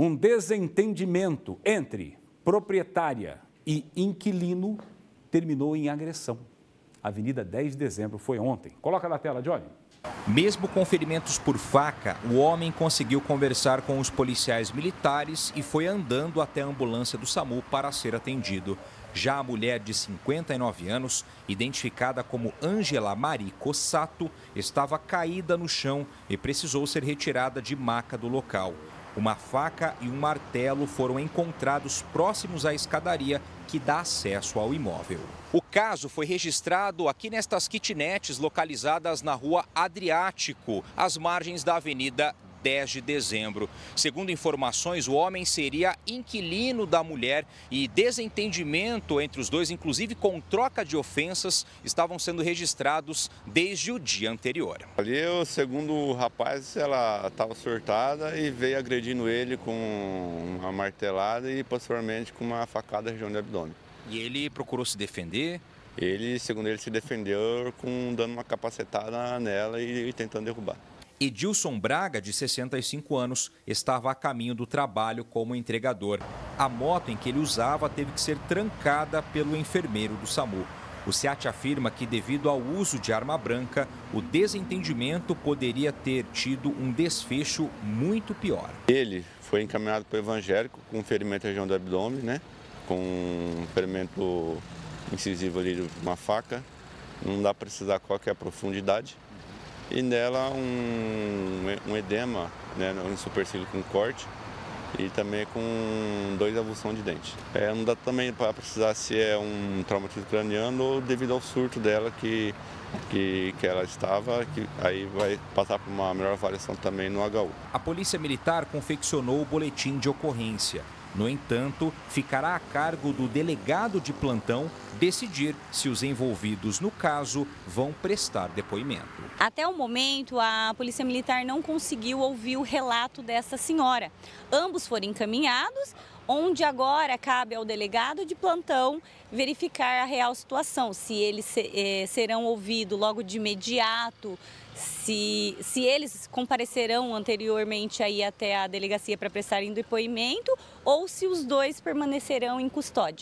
Um desentendimento entre proprietária e inquilino terminou em agressão. Avenida 10 de dezembro foi ontem. Coloca na tela, Johnny. Mesmo com ferimentos por faca, o homem conseguiu conversar com os policiais militares e foi andando até a ambulância do SAMU para ser atendido. Já a mulher de 59 anos, identificada como Angela Marie Cossato, estava caída no chão e precisou ser retirada de maca do local. Uma faca e um martelo foram encontrados próximos à escadaria que dá acesso ao imóvel. O caso foi registrado aqui nestas kitnets localizadas na rua Adriático, às margens da Avenida 10 de dezembro. Segundo informações, o homem seria inquilino da mulher e desentendimento entre os dois, inclusive com troca de ofensas, estavam sendo registrados desde o dia anterior. Ali, segundo o rapaz, ela estava surtada e veio agredindo ele com uma martelada e posteriormente com uma facada na região do abdômen. E ele procurou se defender? Ele, segundo ele, se defendeu com dando uma capacetada nela e, e tentando derrubar. Edilson Braga, de 65 anos, estava a caminho do trabalho como entregador. A moto em que ele usava teve que ser trancada pelo enfermeiro do SAMU. O SEAT afirma que, devido ao uso de arma branca, o desentendimento poderia ter tido um desfecho muito pior. Ele foi encaminhado para o evangélico com ferimento na região do abdômen, né? com um ferimento incisivo ali de uma faca. Não dá para precisar qual é profundidade e nela um, um edema, né, um supercílio com corte e também com dois avulsão de dente. É, não dá também para precisar se é um traumatismo craniano ou devido ao surto dela que, que, que ela estava, que aí vai passar por uma melhor avaliação também no HU. A Polícia Militar confeccionou o boletim de ocorrência. No entanto, ficará a cargo do delegado de plantão decidir se os envolvidos no caso vão prestar depoimento. Até o momento, a Polícia Militar não conseguiu ouvir o relato dessa senhora. Ambos foram encaminhados, onde agora cabe ao delegado de plantão verificar a real situação, se eles eh, serão ouvidos logo de imediato, se, se eles comparecerão anteriormente aí até a delegacia para prestarem depoimento ou se os dois permanecerão em custódia.